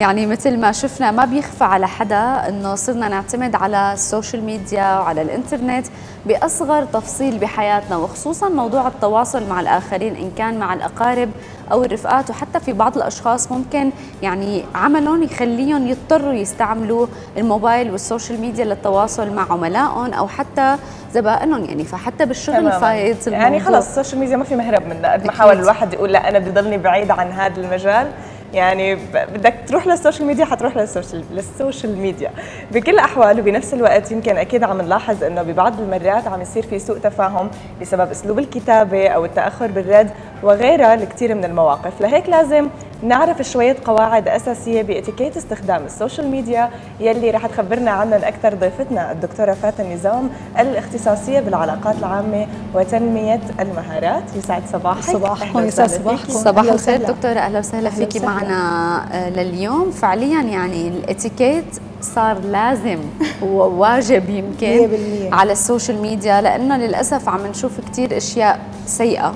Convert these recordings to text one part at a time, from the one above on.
يعني مثل ما شفنا ما بيخفى على حدا إنه صرنا نعتمد على السوشيال ميديا وعلى الإنترنت بأصغر تفصيل بحياتنا وخصوصا موضوع التواصل مع الآخرين إن كان مع الأقارب أو الرفقات وحتى في بعض الأشخاص ممكن يعني عملهم يخليهم يضطروا يستعملوا الموبايل والسوشيال ميديا للتواصل مع عملائهم أو حتى زبائنهم يعني. فحتى بالشغل فايت يعني خلص السوشيال ميديا ما في مهرب منها قد ما حاول الواحد يقول لا أنا بدي ضلني بعيد عن هذا المجال. يعني بدك تروح للسوشيال ميديا حتروح للسوشيال للسوشيال ميديا. بكل الاحوال وبنفس الوقت يمكن أكيد عم نلاحظ إنه ببعض المرات عم يصير في سوء تفاهم بسبب أسلوب الكتابة أو التأخر بالرد وغيرها لكثير من المواقف. لهيك لازم نعرف شوية قواعد أساسية بإتيكيت استخدام السوشيال ميديا يلي رح تخبرنا عنهم أكثر ضيفتنا الدكتورة فاتن نظام الاختصاصية بالعلاقات العامة وتنمية المهارات. يسعد صباحك. صباحكم يسعد صباحكم. صباح الخير دكتورة أهلا وسهلا فيكي معنا آه، لليوم. فعليا يعني الإتيكيت صار لازم وواجب يمكن على السوشيال ميديا لأنه للأسف عم نشوف كثير أشياء سيئة.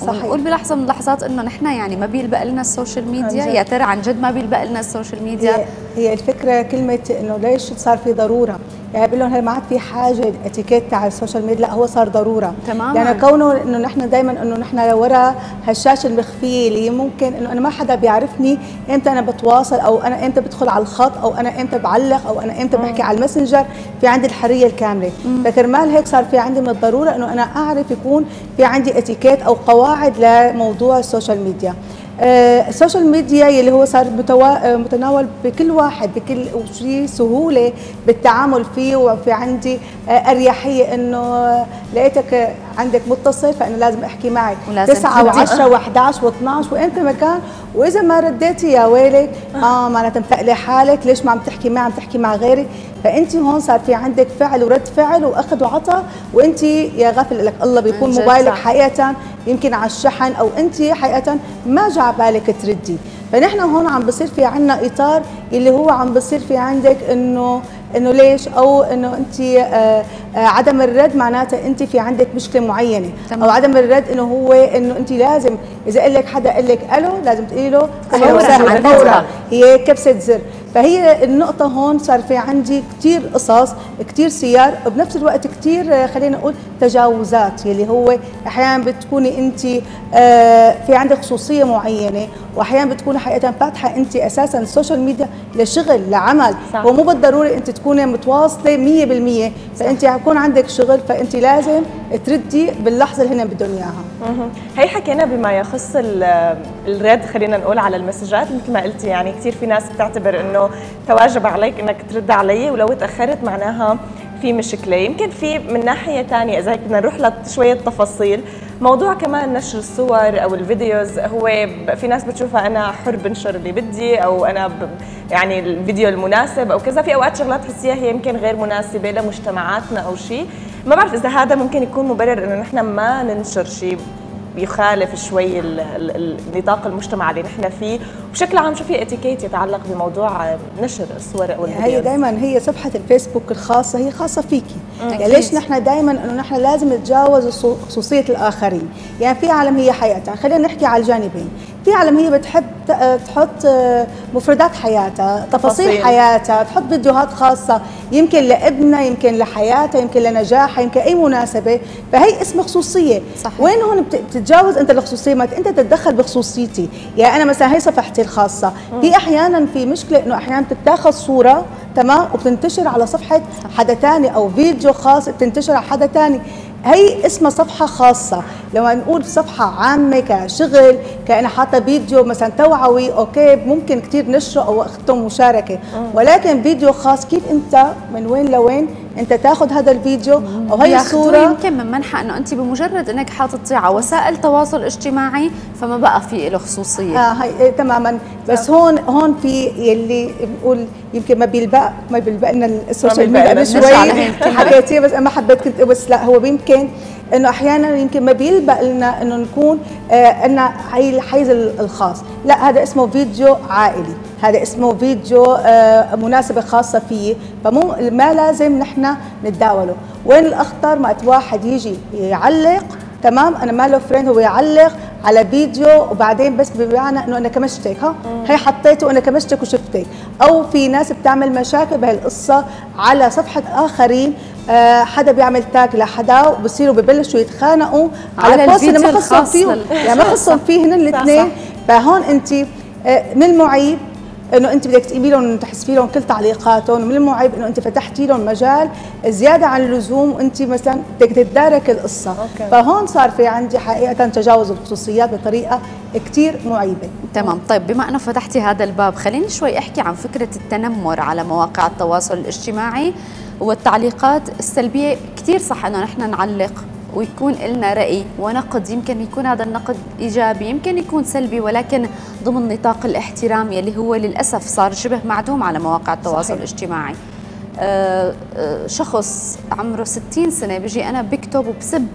صحيح. ونقول بلحظة من اللحظات إنه نحن يعني ما بيلبق لنا السوشيال ميديا يا ترى عن جد ما بيلبق لنا السوشيال ميديا؟ هي, الفكرة كلمة إنه ليش صار في ضرورة؟ يعني بقول لهم ما عاد في حاجة اتيكيت تاع السوشيال ميديا لا هو صار ضرورة. تماما. يعني كونه إنه نحن دائما إنه نحن ورا هالشاشة المخفيه اللي ممكن إنه أنا ما حدا بيعرفني إمتى أنا بتواصل أو أنا إمتى بدخل على الخط أو أنا إمتى بعلق أو أنا إمتى بحكي على الماسنجر في عندي الحرية الكاملة. فكرمال هيك صار في عندي من الضرورة إنه أنا أعرف يكون في عندي اتيكيت أو قواعد لموضوع السوشيال ميديا. السوشيال ميديا اللي هو صار آه، متناول بكل واحد بكل وفي سهولة بالتعامل فيه وفي عندي آه، أريحية إنه لقيتك عندك متصل فأنا لازم أحكي معك. 9 و10 و11 و12 وأنت مكان وإذا ما رديتي يا ويلك آه. معناتها متقلي حالك ليش ما عم تحكي معي؟ عم تحكي مع غيري. فأنت هون صار في عندك فعل ورد فعل وأخذ وعطى وأنت يا غافل لك الله بيكون موبايلك حقيقة يمكن على الشحن أو أنت حقيقة ما جا بالك تردي. فنحن هون عم بصير في عنا إطار اللي هو عم بصير في عندك انه إنه ليش؟ أو إنه أنت آه، عدم الرد معناتها أنت في عندك مشكلة معينة. تمام. أو عدم الرد إنه هو إنه أنت لازم إذا قال لك حدا قال لك ألو لازم تقولي له فورا هي كبسة زر. فهي النقطة هون صار في عندي كثير قصص كثير سيار وبنفس الوقت كثير آه، خلينا نقول تجاوزات يلي هو أحيانا بتكوني أنت في عندك خصوصية معينة وأحيانا بتكوني حقيقة فاتحة أنت أساسا السوشيال ميديا لشغل لعمل. صح. ومو بالضروري أنت تكوني متواصلة 100% فأنت حيكون عندك شغل فأنت لازم تردي باللحظة اللي هن بدهم إياها. هي حكينا بما يخص الرد خلينا نقول على المسجات مثل ما قلتي يعني كثير في ناس بتعتبر إنه تواجب عليك إنك ترد علي ولو تأخرت معناها في مشكلة. يمكن في من ناحية ثانية إذا بدنا نروح لشوية تفاصيل. موضوع كمان نشر الصور أو الفيديوز هو في ناس بتشوفها أنا حر بنشر اللي بدي أو أنا يعني الفيديو المناسب أو كذا. في أوقات شغلات تحسيها هي يمكن غير مناسبة لمجتمعاتنا أو شيء ما بعرف إذا هذا ممكن يكون مبرر إنه نحن ما ننشر شيء يخالف شوي نطاق المجتمع اللي نحن فيه. بشكل عام شو في اتيكيت يتعلق بموضوع نشر الصور أو الفيديوز هي دائما هي صفحة الفيسبوك الخاصة هي خاصة فيكي. يعني ليش نحن دائما إنه نحن لازم نتجاوز خصوصية الآخرين؟ يعني في عالم هي حياتها. خلينا نحكي على الجانبين. في عالم هي بتحب تحط مفردات حياتها تفاصيل فصيل. حياتها تحط فيديوهات خاصة يمكن لابنها يمكن لحياتها يمكن لنجاحها يمكن أي مناسبة. فهي اسمها خصوصية. صحيح. وين هون بتتجاوز أنت الخصوصية؟ ما أنت تتدخل بخصوصيتي. يعني أنا مثلا هي صفحتي الخاصة. في أحيانا في مشكلة إنه أحيانا بتتاخذ صورة تمام؟ وبتنتشر على صفحة حدا ثاني أو فيديو خاص بتنتشر على حدا ثاني هي اسمها صفحة خاصة. لو نقول صفحة عامة كشغل كأنا حاطة فيديو مثلا توعوي okay ممكن كثير نشره أو أختم مشاركة. ولكن فيديو خاص كيف أنت من وين لوين انت تاخذ هذا الفيديو أو هي الصورة. يمكن من منحى إنه أنت بمجرد إنك حاططيه على وسائل تواصل اجتماعي فما بقى في له خصوصية. آه هي إيه تماما. بس هون هون في يلي بنقول يمكن ما بيلبق ما بيلبق لنا ال social media شوي حكيتيه بس ما حبيت كنت بس لا هو يمكن إنه أحيانا يمكن ما بيلبق لنا إنه نكون آه ان هي الحيز الخاص. لا هذا اسمه فيديو عائلي. هذا اسمه فيديو آه مناسبة خاصة فيه. فمو ما لازم نحن نتداوله. وين الأخطر؟ ما واحد يجي يعلق تمام؟ أنا ما له friend هو يعلق على فيديو وبعدين بس بمعنى إنه أنا كمشتك ها؟ هي حطيته وأنا كمشتك وشفتك. أو في ناس بتعمل مشاكل بهالقصة على صفحة آخرين آه حدا بيعمل tag لحدا وبصيروا ببلشوا يتخانقوا على, على post ما خصهم فيه يعني ما خصهم فيه هن الاثنين. فهون انت آه من المعيب إنه أنت بدك تقيمي لهم تحسبي لهم كل تعليقاتهم ومن المعيب إنه أنت فتحتي لهم مجال زيادة عن اللزوم وأنت مثلا بدك تتدارك القصة. أوكي. فهون صار في عندي حقيقة تجاوز الخصوصيات بطريقة كثير معيبه تمام. طيب بما إنه فتحتي هذا الباب خليني شوي أحكي عن فكرة التنمر على مواقع التواصل الاجتماعي والتعليقات السلبية. كثير صح إنه نحن نعلق ويكون لنا رأي ونقد. يمكن يكون هذا النقد إيجابي يمكن يكون سلبي ولكن ضمن نطاق الاحترام يلي هو للأسف صار شبه معدوم على مواقع التواصل صحيح. الاجتماعي. آه، آه، شخص عمره 60 سنة بيجي أنا بكتب وبسب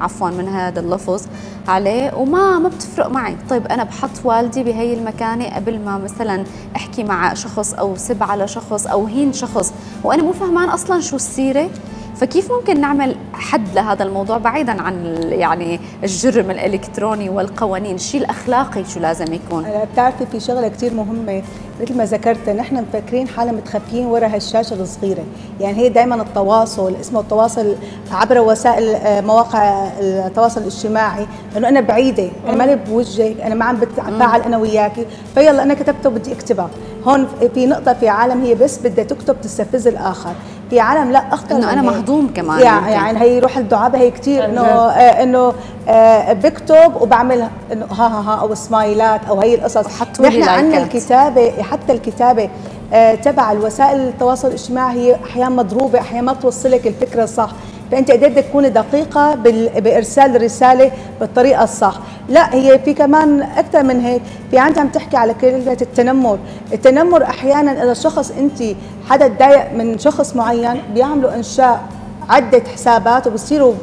عفوا من هذا اللفظ عليه وما ما بتفرق معي. طيب أنا بحط والدي بهي المكانة قبل ما مثلا أحكي مع شخص أو سب على شخص أو هين شخص وأنا مو فهمان أصلا شو السيرة. فكيف ممكن نعمل حد لهذا الموضوع بعيدا عن يعني الجرم الإلكتروني والقوانين؟ الشيء الأخلاقي شو لازم يكون؟ بتعرفي في شغلة كثير مهمة مثل ما ذكرت نحن مفكرين حالنا متخفيين وراء هالشاشة الصغيرة. يعني هي دائما التواصل اسمه التواصل عبر وسائل آه، مواقع التواصل الاجتماعي إنه أنا بعيدة أنا ماني بوجهك أنا ما عم بتفاعل أنا وياكي فيلا أنا كتبته بدي أكتبها. هون في نقطة في عالم هي بس بدها تكتب تستفز الآخر. في عالم لا اخطر إنه أنا مهضوم كمان يعني, يعني هي روح الدعابة هي كثير إنه آه إنه آه بكتب وبعمل إنه ها ها ها أو سمايلات أو هي القصص. نحن عندنا الكتابة حتى الكتابة آه تبع الوسائل التواصل الاجتماعي هي أحيانا مضروبة أحيانا ما توصلك الفكرة الصح. فأنت قدرت تكوني دقيقة بإرسال الرساله بالطريقة الصح. لا هي في كمان أكثر من هيك. في عندها عم تحكي على كلمة التنمر. التنمر أحيانا إذا شخص انت حدا تضايق من شخص معين بيعملوا إنشاء عدة حسابات وبصيروا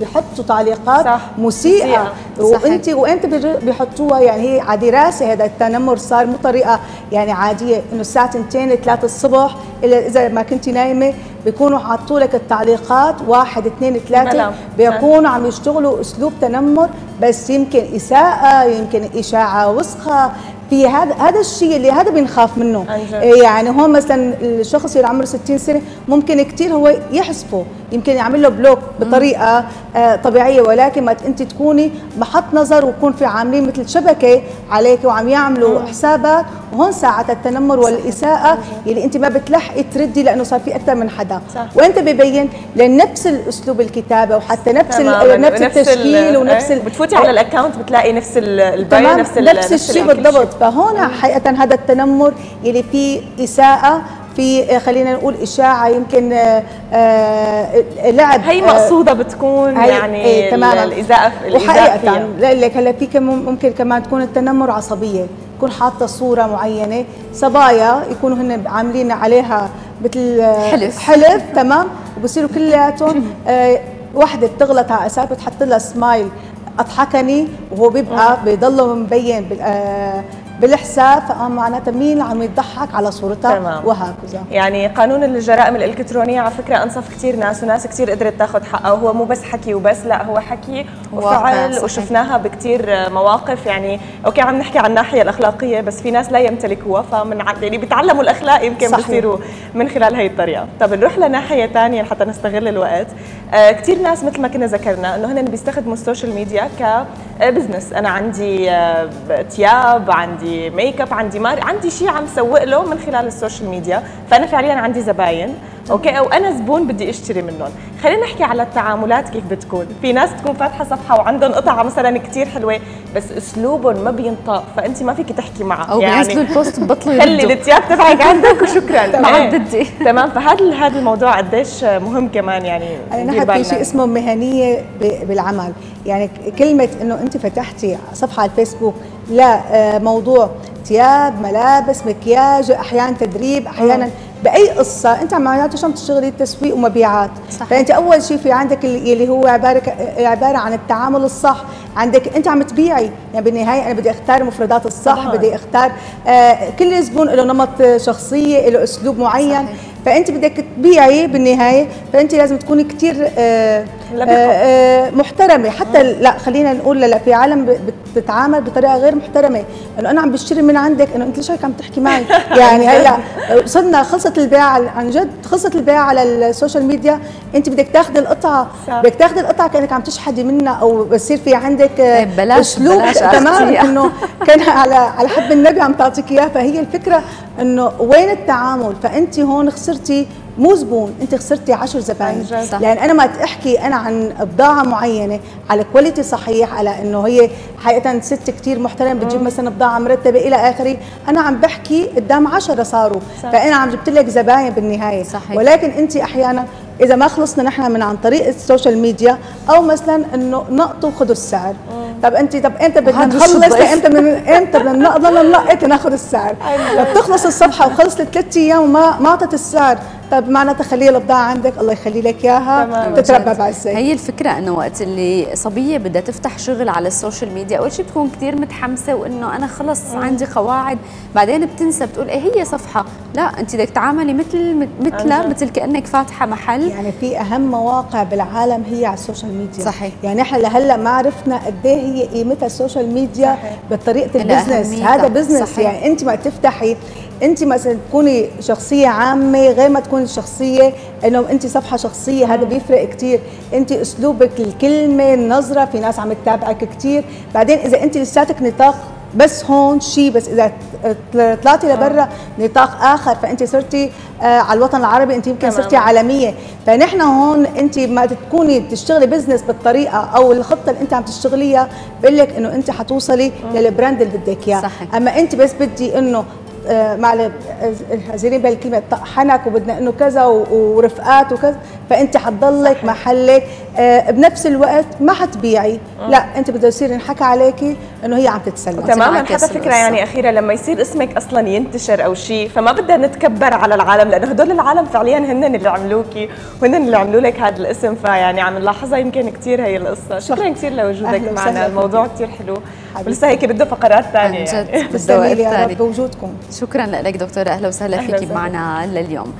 بيحطوا تعليقات صح. مسيئة. وانت وانت بيحطوها يعني هي على دراسة هذا التنمر صار مو طريقة يعني عادية إنه الساعة 2 3 الصبح إلا إذا ما كنت نايمة بيكونوا حاطوا لك التعليقات واحد اثنين ثلاثة بيكونوا عم يشتغلوا أسلوب تنمر بس يمكن إساءة يمكن إشاعة وسخة. في هذا هذا الشيء اللي هذا بنخاف منه. إيه يعني هون مثلا الشخص اللي عمره 60 سنة ممكن كثير هو يحسبه. يمكن يعمل له block بطريقة آه طبيعية. ولكن ما انت تكوني محط نظر ويكون في عاملين مثل شبكة عليك وعم يعملوا حسابات وهون ساعات التنمر والإساءة اللي انت ما بتلحقي تردي لأنه صار في أكثر من حدا. وانت ببين لنفس الأسلوب الكتابة وحتى نفس نفس التشكيل ونفس ال... بتفوتي على ال account بتلاقي نفس ال bio نفس نفس الشيء بالضبط. فهون حقيقه هذا التنمر اللي فيه إساءة في خلينا نقول إشاعة يمكن آآ آآ لعب هي مقصودة بتكون يعني إيه تماما. الاذاءه وحقيقة لك هلا في ممكن كمان تكون التنمر عصبية. تكون حاطة صورة معينة. صبايا يكونوا هن عاملين عليها مثل حلف. حلف تمام؟ وبصيروا كلياتهم آه وحدة بتغلط على أساس بتحط لها سمايل أضحكني وهو بيبقى بيضله مبين آه بالحساب فمعناتها مين عم يضحك على صورتها تمام. وهكذا. يعني قانون الجرائم الإلكترونية على فكرة انصف كثير ناس وناس كثير قدرت تاخذ حقها وهو مو بس حكي وبس لا هو حكي وفعل وشفناها بكثير مواقف. يعني okay عم نحكي عن الناحية الأخلاقية بس في ناس لا يمتلكوها فمن يعني بيتعلموا الأخلاق يمكن. بصيروا من خلال هي الطريقة. طب نروح لناحية ثانية حتى نستغل الوقت. آه كثير ناس مثل ما كنا ذكرنا إنه هن بيستخدموا ال social media ك business أنا عندي آه ثياب عندي عندي make up عندي مار عندي شيء عم سوق له من خلال ال social media. فأنا فعليا عندي زباين. okay؟ أو أنا زبون بدي أشتري منهم. خلينا نحكي على التعاملات كيف بتكون. في ناس تكون فاتحة صفحة وعندهم قطعه مثلا كثير حلوة بس أسلوبهم ما بينطاق فانت ما فيك تحكي معه. أو يعني بينزلوا ال post بطلوا خلي الثياب تبعك عندك وشكرا. ما عاد بدي. تمام. فهذا هذا الموضوع قديش مهم كمان يعني نحن في شيء اسمه مهنية بالعمل. يعني كلمة إنه أنت فتحتي صفحة على الفيسبوك لا آه، موضوع ثياب ملابس مكياج أحيانا تدريب أحيانا بأي قصة أنت معناته شو تشتغلي تسويق ومبيعات صحيح. فأنت أول شيء في عندك اللي هو عبارة عبارة عن التعامل الصح عندك انت عم تبيعي. يعني بالنهاية أنا بدي أختار المفردات الصح طبعا. بدي أختار آه كل زبون له نمط شخصية له أسلوب معين. صحيح. فأنت بدك تبيعي بالنهاية فأنت لازم تكوني كثير آه آه آه محترمة. حتى لا خلينا نقول لا في عالم بتتعامل بطريقة غير محترمة. إنه أنا عم بشتري من عندك إنه أنت ليش هيك عم تحكي معي؟ يعني هلا صرنا خلصت البيع عن جد خلصت البيع على ال social media. أنت بدك تاخذي القطعة. بدك تاخذي القطعة كأنك عم تشحدي منها أو بصير في عندك آه، طيب، بلاش أسلوب بلاش تمام؟ إنه كأنه على على حب النبي عم تعطيك إياه فهي الفكرة إنه وين التعامل؟ فأنت هون خسرتي مو زبون انت خسرتي 10 زباين. لأن أنا ما احكي أنا عن بضاعة معينة على quality صحيح على إنه هي حقيقة ست كثير محترم بتجيب مثلا بضاعة مرتبة إلى آخره. أنا عم بحكي قدام 10 صاروا. صح. فأنا عم جبت لك زباين بالنهاية. صحيح. ولكن أنت أحيانا إذا ما خلصنا نحن من عن طريق ال social media أو مثلا إنه نقطوا خذوا السعر. طب انت طب إمتى بدنا نخلص؟ إمتى من إمتى بدنا نضل ننقط ناخذ السعر؟ طب تخلص الصفحة وخلصت ثلاث أيام وما ما اعطت السعر. طب معناتها خلي البضاعه عندك الله يخلي لك إياها. تتربى بعزة هي الفكرة إنه وقت اللي صبية بدها تفتح شغل على ال social media أول شيء بتكون كثير متحمسة وإنه أنا خلص مم. عندي قواعد. بعدين بتنسى بتقول إيه هي صفحة؟ لا أنت بدك تعاملي مثل مثلها مثل كأنك فاتحة محل. يعني في أهم مواقع بالعالم هي على ال social media. صحيح. يعني إحنا لهلأ ما عرفنا قد إيه هي قيمتها ال social media صحيح. بطريقة ال business هذا business يعني أنت ما تفتحي أنت مثلا تكوني شخصية عامة غير ما تكوني شخصية إنه أنت صفحة شخصية. هذا بيفرق كثير أنت أسلوبك الكلمة النظرة في ناس عم تتابعك كثير بعدين إذا أنت لساتك نطاق بس هون شيء بس إذا طلعتي لبرا نطاق آخر فانت صرتي آه على الوطن العربي انت يمكن صرتي عالمية. فنحن هون انت ما تكوني تشتغلي business بالطريقة أو الخطة اللي أنت عم تشتغلي بقول لك إنه أنت حتوصلي لل brand اللي بدك إياه. أما أنت بس بدي إنه آه، مع زيرين بالكلمة حنك وبدنا إنه كذا ورفقات وكذا فأنت حتضلك محلك آه، بنفس الوقت ما حتبيعي. لا أنت بده يصير ينحكى عليكي إنه هي عم تتسلى. تماما حتى فكرة يعني أخيرا لما يصير اسمك أصلا ينتشر أو شيء فما بدنا نتكبر على العالم لأنه هدول العالم فعليا هن اللي عملوكي وهن اللي عملوا لك هذا الاسم فيعني عم نلاحظها يمكن كثير هي القصة. شكرا كثير لوجودك معنا. الموضوع كثير حلو. ولسه هيك بده فقرات ثانية يعني. تسلمي لي بوجودكم. شكرا لك دكتورة أهلا وسهلا فيكي معنا لليوم.